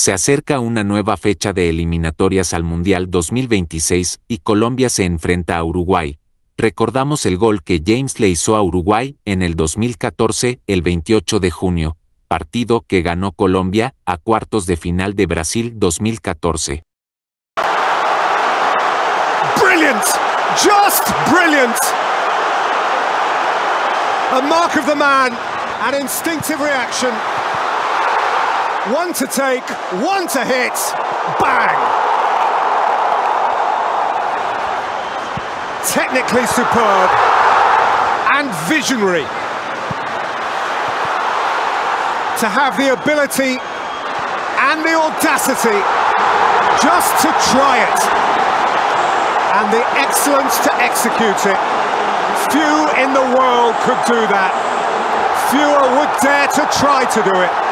Se acerca una nueva fecha de eliminatorias al Mundial 2026 y Colombia se enfrenta a Uruguay. Recordamos el gol que James le hizo a Uruguay en el 2014, el 28 de junio, partido que ganó Colombia a cuartos de final de Brasil 2014. Brilliant! Just brilliant! A mark of the man, an instinctive reaction. One to take, one to hit, bang! Technically superb and visionary. To have the ability and the audacity just to try it and the excellence to execute it. Few in the world could do that. Fewer would dare to try to do it.